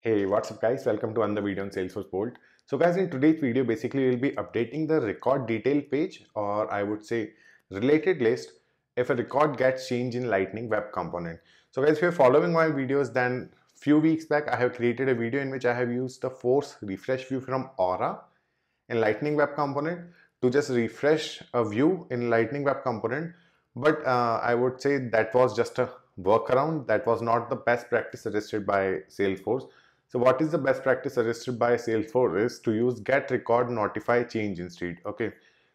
Hey, what's up guys? Welcome to another video on Salesforce Bolt. So guys, in today's video, basically we'll be updating the record detail page or I would say related list if a record gets changed in Lightning Web Component. So guys, if you're following my videos, then few weeks back, I have created a video in which I have used the force refresh view from Aura in Lightning Web Component to just refresh a view in Lightning Web Component. But uh, I would say that was just a workaround. That was not the best practice suggested by Salesforce. So what is the best practice suggested by Salesforce is to use get record notify change instead. Okay.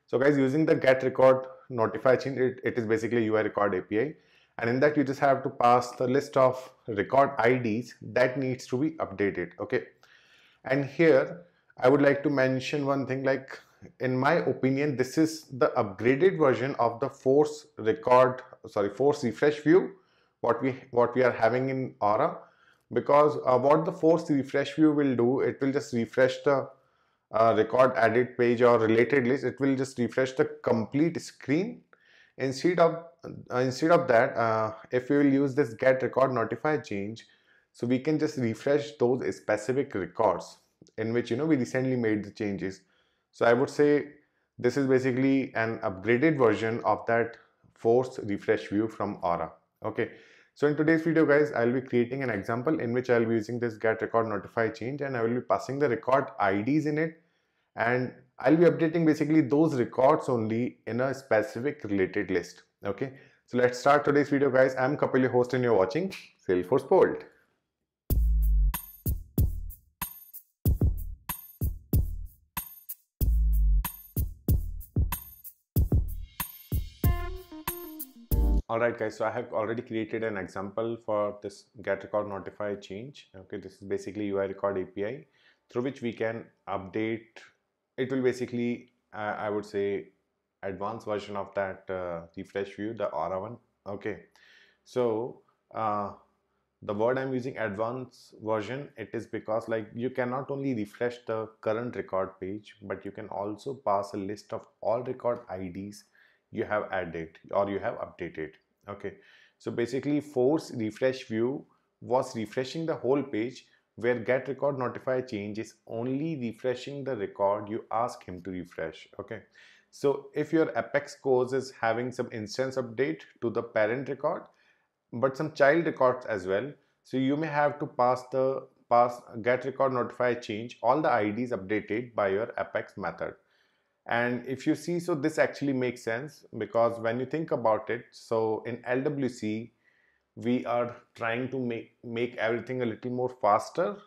So guys using the get record notify change, it, it is basically UI record API. And in that you just have to pass the list of record IDs that needs to be updated. Okay. And here I would like to mention one thing like in my opinion, this is the upgraded version of the force record, sorry, force refresh view, what we what we are having in Aura because uh, what the force refresh view will do it will just refresh the uh, record edit page or related list. It will just refresh the complete screen. Instead of uh, instead of that uh, if we will use this get record notify change so we can just refresh those specific records in which you know we recently made the changes. So i would say this is basically an upgraded version of that force refresh view from aura. Okay so in today's video guys, I'll be creating an example in which I'll be using this get record notify change and I will be passing the record IDs in it and I'll be updating basically those records only in a specific related list. Okay. So let's start today's video guys. I'm Kapil, your host and you're watching Salesforce Bolt. Alright guys, so I have already created an example for this get record notify change. Okay, this is basically UI record API through which we can update. It will basically, uh, I would say, advanced version of that uh, refresh view, the Aura one. Okay, so uh, the word I'm using advanced version, it is because like you can not only refresh the current record page, but you can also pass a list of all record IDs you have added or you have updated okay. So basically force refresh view was refreshing the whole page where get record notify change is only refreshing the record you ask him to refresh. Okay. So if your apex course is having some instance update to the parent record but some child records as well so you may have to pass the pass get record notify change all the ids updated by your apex method and if you see so this actually makes sense because when you think about it so in lwc we are trying to make make everything a little more faster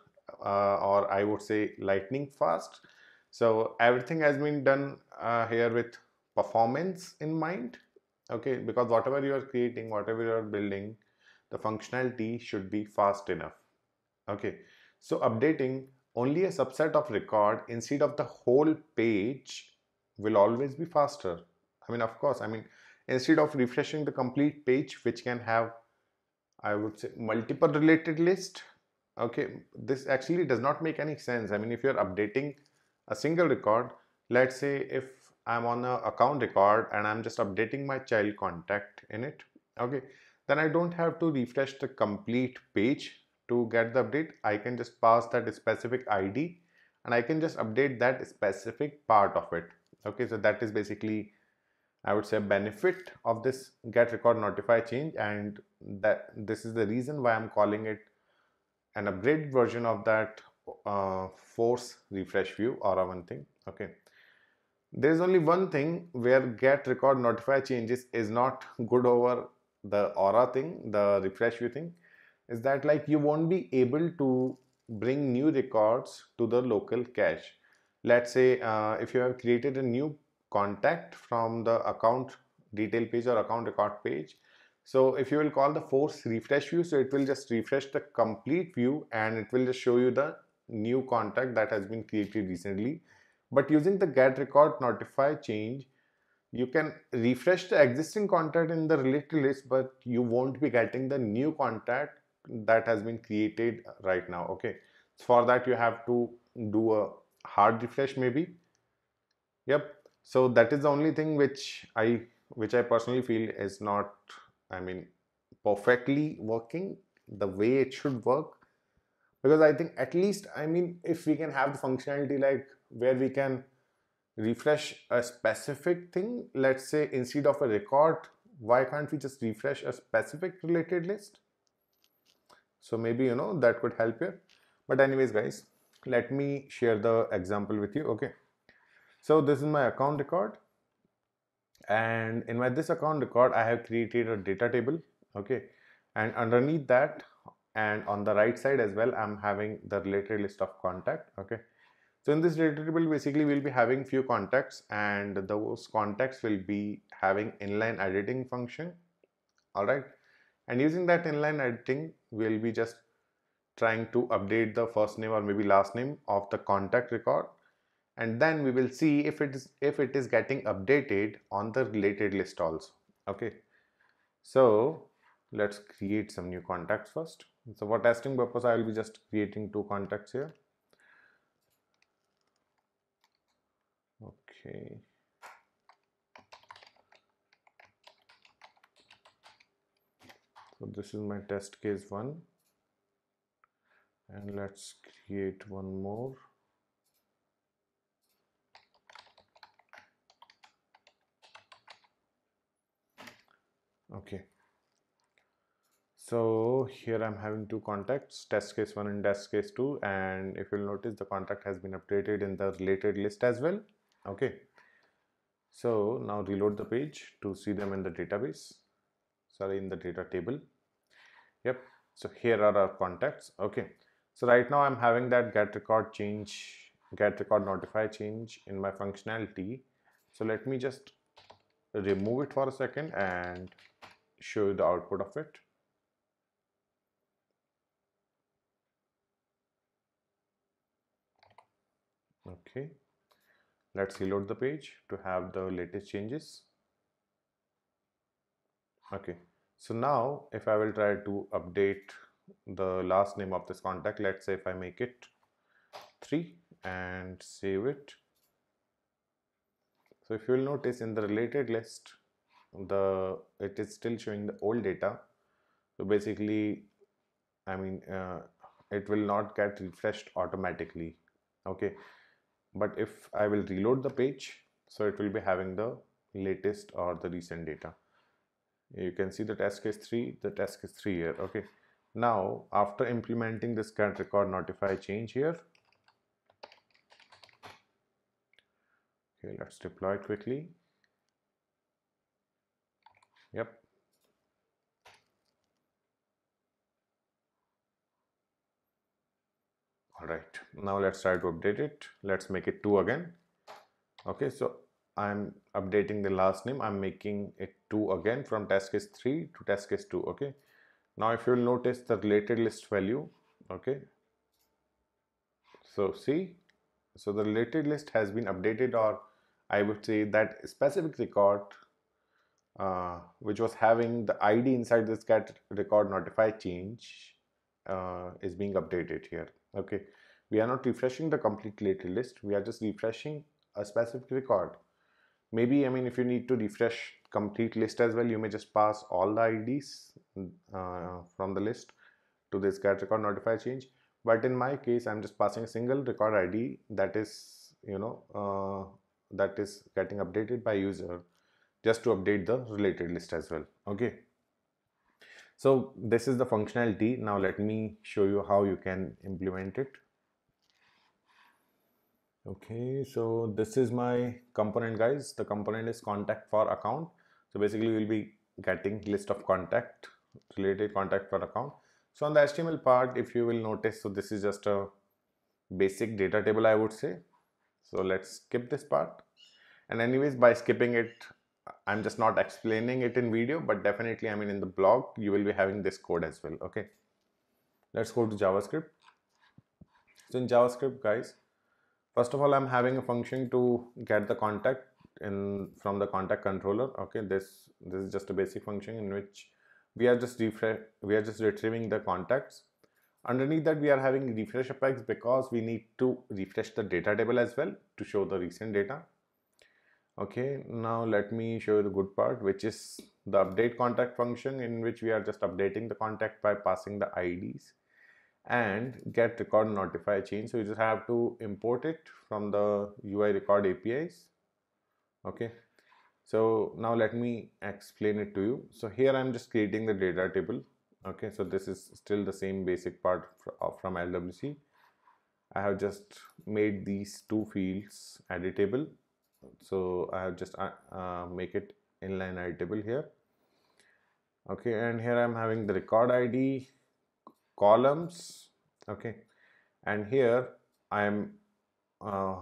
uh, or i would say lightning fast. So everything has been done uh, here with performance in mind okay? Because whatever you are creating whatever you are building the functionality should be fast enough okay? So updating only a subset of record instead of the whole page will always be faster. I mean, of course, I mean, instead of refreshing the complete page, which can have, I would say, multiple related list, okay, this actually does not make any sense. I mean, if you're updating a single record, let's say if I'm on a account record and I'm just updating my child contact in it, okay, then I don't have to refresh the complete page to get the update. I can just pass that specific ID and I can just update that specific part of it okay so that is basically I would say benefit of this get record notify change and that this is the reason why I'm calling it an upgrade version of that uh, force refresh view Aura one thing okay? There is only one thing where get record notify changes is not good over the aura thing the refresh view thing is that like you won't be able to bring new records to the local cache let's say uh, if you have created a new contact from the account detail page or account record page so if you will call the force refresh view so it will just refresh the complete view and it will just show you the new contact that has been created recently. But using the get record notify change you can refresh the existing contact in the related list but you won't be getting the new contact that has been created right now okay? For that you have to do a hard refresh maybe. Yep. So that is the only thing which i which i personally feel is not i mean perfectly working the way it should work. Because i think at least i mean if we can have the functionality like where we can refresh a specific thing let's say instead of a record why can't we just refresh a specific related list? So maybe you know that could help you but anyways guys let me share the example with you okay? So this is my account record. And in my this account record i have created a data table okay? And underneath that and on the right side as well i'm having the related list of contact okay? So in this data table basically we'll be having few contacts and those contacts will be having inline editing function all right and using that inline editing we'll be just trying to update the first name or maybe last name of the contact record. And then we will see if it is if it is getting updated on the related list also. Okay. So let's create some new contacts first. So for testing purpose i will be just creating two contacts here. Okay. So this is my test case one and let's create one more. Okay. So here I'm having two contacts test case 1 and test case 2 and if you'll notice the contact has been updated in the related list as well. Okay. So now reload the page to see them in the database. Sorry in the data table. Yep. So here are our contacts. Okay so right now I'm having that get record change get record notify change in my functionality so let me just remove it for a second and show you the output of it. Okay, let's reload the page to have the latest changes. Okay, so now if I will try to update the last name of this contact, let's say if I make it 3 and save it. So if you will notice in the related list, the it is still showing the old data. So basically i mean uh, it will not get refreshed automatically. Okay. But if i will reload the page so it will be having the latest or the recent data. You can see the test case 3 the test case 3 here. Okay now after implementing this get record notify change here okay let's deploy quickly Yep. All right, now let's try to update it. Let's make it 2 again. Okay, so I'm updating the last name. I'm making it 2 again from test case 3 to test case 2. Okay, now if you'll notice the related list value, okay, so see, so the related list has been updated or I would say that specific record uh, which was having the ID inside this get record notify change uh, is being updated here. Okay, we are not refreshing the complete related list. We are just refreshing a specific record. Maybe I mean if you need to refresh complete list as well, you may just pass all the IDs uh, from the list to this get record notify change. But in my case, I'm just passing a single record ID that is you know uh, that is getting updated by user just to update the related list as well. Okay. So this is the functionality. Now let me show you how you can implement it okay so this is my component guys the component is contact for account so basically we'll be getting list of contact related contact for account so on the html part if you will notice so this is just a basic data table i would say so let's skip this part and anyways by skipping it I'm just not explaining it in video, but definitely, I mean, in the blog, you will be having this code as well. Okay. Let's go to JavaScript. So in JavaScript, guys, first of all, I'm having a function to get the contact in from the contact controller. Okay. This, this is just a basic function in which we are just refresh, we are just retrieving the contacts. Underneath that, we are having refresh apex because we need to refresh the data table as well to show the recent data okay now let me show you the good part which is the update contact function in which we are just updating the contact by passing the IDs and get record notify change. So you just have to import it from the UI record APIs okay. So now let me explain it to you. So here I'm just creating the data table. Okay. So this is still the same basic part uh, from LWC I have just made these two fields editable. So I have just uh, uh, make it inline editable here. Okay. And here I'm having the record ID columns. Okay. And here I'm uh,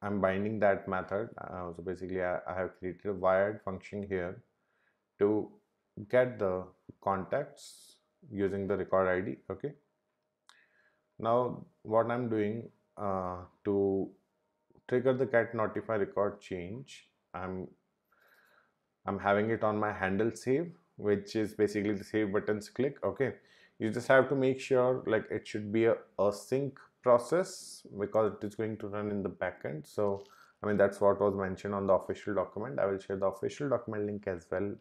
I'm binding that method. Uh, so basically I, I, have created a wired function here to get the contacts using the record ID okay. Now what I'm doing uh, to trigger the get notify record change I'm I'm having it on my handle save which is basically the save buttons click. Okay you just have to make sure like it should be a, a sync process because it is going to run in the backend. So I mean that's what was mentioned on the official document. I will share the official document link as well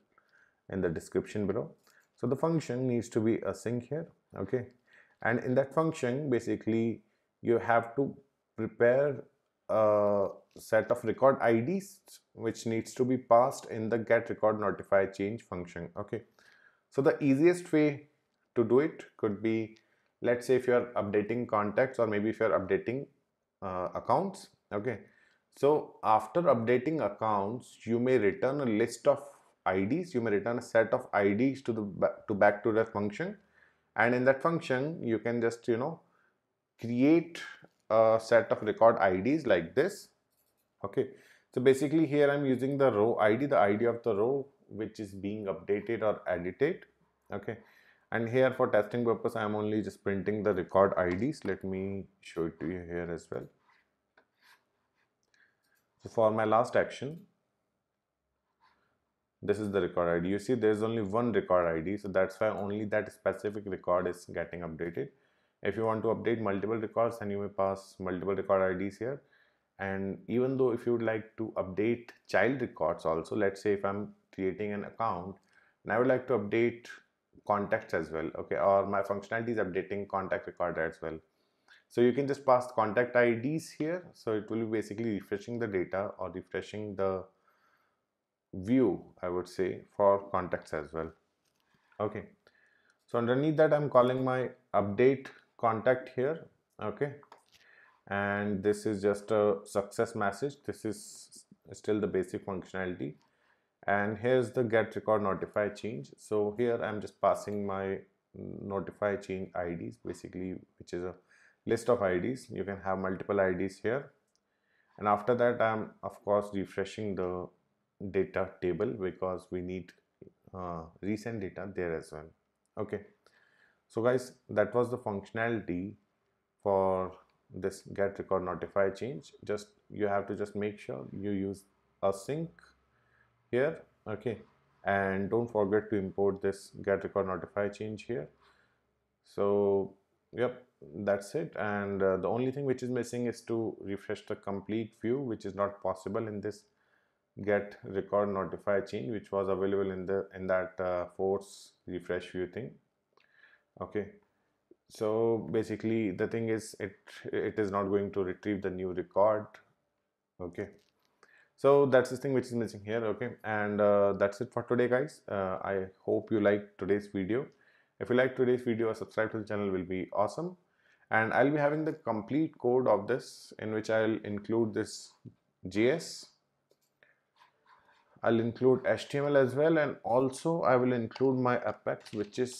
in the description below. So the function needs to be async here okay? And in that function basically you have to prepare a set of record IDs which needs to be passed in the get record notify change function okay? So the easiest way to do it. Could be let's say if you're updating contacts or maybe if you're updating uh, accounts okay. So after updating accounts you may return a list of IDs you may return a set of IDs to the to back to that function. And in that function you can just you know create a set of record IDs like this okay. So basically here I'm using the row ID the ID of the row which is being updated or edited okay and here for testing purpose I'm only just printing the record IDs let me show it to you here as well. So for my last action this is the record ID you see there's only one record ID so that's why only that specific record is getting updated. If you want to update multiple records then you may pass multiple record IDs here. And even though if you would like to update child records also let's say if I'm creating an account and I would like to update contacts as well okay? Or my functionality is updating contact record as well. So you can just pass contact IDs here. So it will be basically refreshing the data or refreshing the view I would say for contacts as well okay? So underneath that I'm calling my update contact here okay? And this is just a success message. This is still the basic functionality and here's the get record notify change. So here i'm just passing my notify change ids basically which is a list of ids you can have multiple ids here. And after that i'm of course refreshing the data table because we need uh, recent data there as well. Okay. So guys that was the functionality for this get record notify change. Just you have to just make sure you use async here okay? And don't forget to import this get record notify change here. So yep that's it. And uh, the only thing which is missing is to refresh the complete view which is not possible in this get record notify change which was available in the in that uh, force refresh view thing okay? So basically the thing is it it is not going to retrieve the new record okay so that's the thing which is missing here okay? And uh, that's it for today guys. Uh, i hope you like today's video. If you like today's video subscribe to the channel will be awesome. And i'll be having the complete code of this in which i'll include this js i'll include html as well and also i will include my apex which is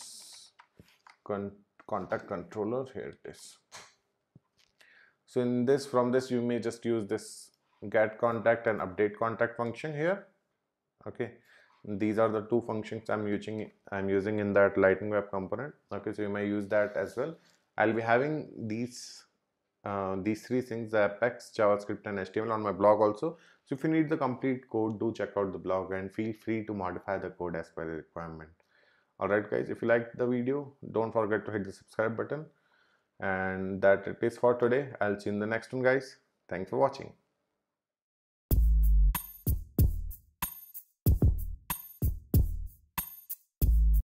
con contact controller. Here it is. So in this from this you may just use this get contact and update contact function here. Okay. These are the two functions i'm using i'm using in that lightning web component. Okay so you may use that as well. I'll be having these uh, these three things apex javascript and html on my blog also. So if you need the complete code do check out the blog and feel free to modify the code as per the requirement. Alright guys if you liked the video don't forget to hit the subscribe button. And that it is for today. I'll see you in the next one guys. Thanks for watching